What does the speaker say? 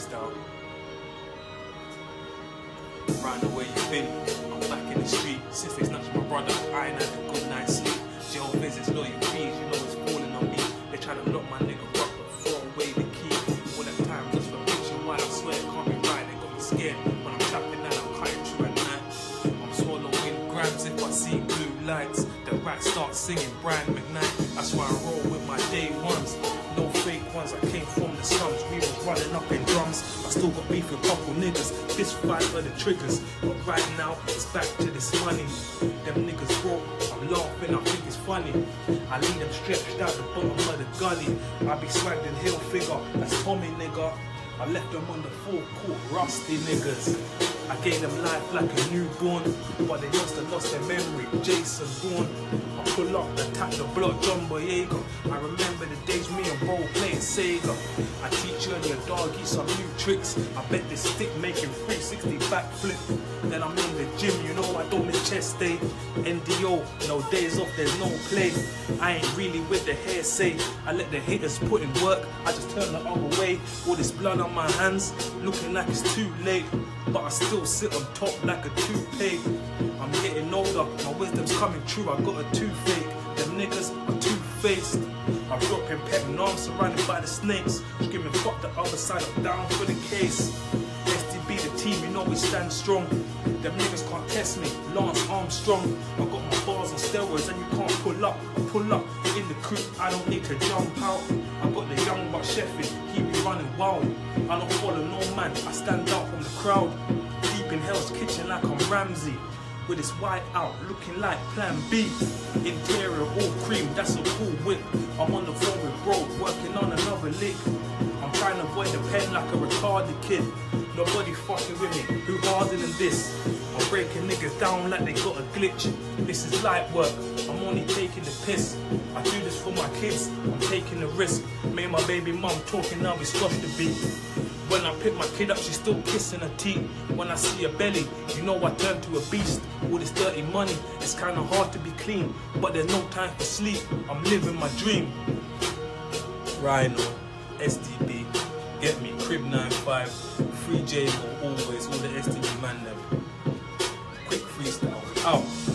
freestyle. Round the way you've been, I'm back in the street. Since snatched my brother, I ain't had a good night's sleep. Jail visits, lawyer fees, you know it's falling on me. They tryna lock my nigga up, but throw away the key. All that time just for bitching, why I swear it can't be right. They got me scared when I'm trapping and I'm cutting through at night. I'm swallowing grams if I see blue lights. The rats start singing Brian McKnight. That's why I drums. I still got beef with a couple niggas. This fight for the triggers. But right now, it's back to this money. Them niggas broke. I'm laughing, I think it's funny. I leave them stretched out the bottom of the gully. I be swagged in hill figure. That's Tommy nigga. I left them on the full court, rusty niggas. I gave them life like a newborn, but they must have lost their memory. Jason Bourne. I pull up, attack the block, John Boyega. I remember the days me and playing Sega. I teach you and your doggy some new tricks. I bet this stick making 360 backflip. Then I'm in the gym, you know I don't miss chest day. NDO, no days off, there's no play. I ain't really with the hair say. I let the haters put in work, I just turn the other way. All this blood on my hands, looking like it's too late. But I still sit on top like a toupee. I'm getting older, my wisdom's coming true. I got a toothache. Them niggas are two faced. I'm dropping pep and arms surrounded by the snakes. Screaming, fuck the other side, I'm down for the case. SDB the team, you know we stand strong. Them niggas can't test me. Lance Armstrong. I got my bars on steroids and you can't pull up. I pull up in the coupe, I don't need to jump out. I got the young buck chefing, he be running wild. I don't follow no man, I stand out from the crowd. Deep in Hell's Kitchen like I'm Ramsay. With his white out, looking like Plan B. Interior all cream, that's a cool whip. I'm on the phone with bro, working on another lick. I'm trying to avoid the pen like a retarded kid. Nobody fucking with me, who harder than this? I'm breaking niggas down like they got a glitch. This is light work, I'm only taking the piss. I do this for my kids, I'm taking the risk. Me and my baby mum talking now, we squash the beat. When I pick my kid up, she's still kissing her teeth. When I see her belly, you know I turn to a beast. All this dirty money, it's kinda hard to be clean. But there's no time for sleep, I'm living my dream. Rhino, SDB, get me, Crib 95, Free J always, all the SDB man them. Quick freestyle, out.